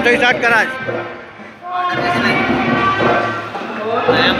काम तो स्टार्ट करा। नया